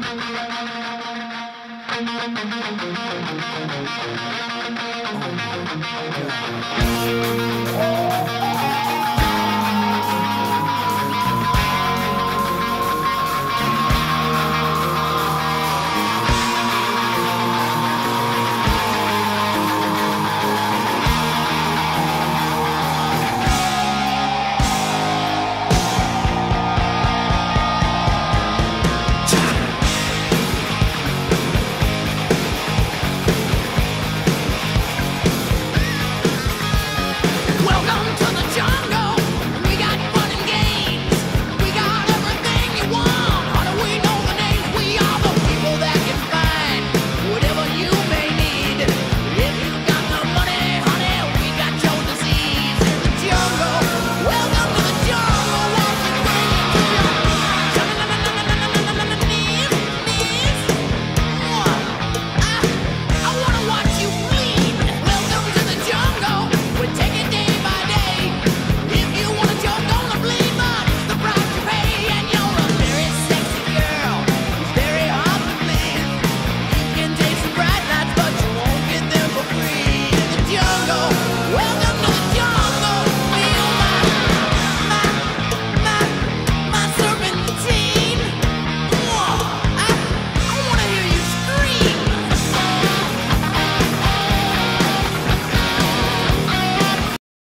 Oh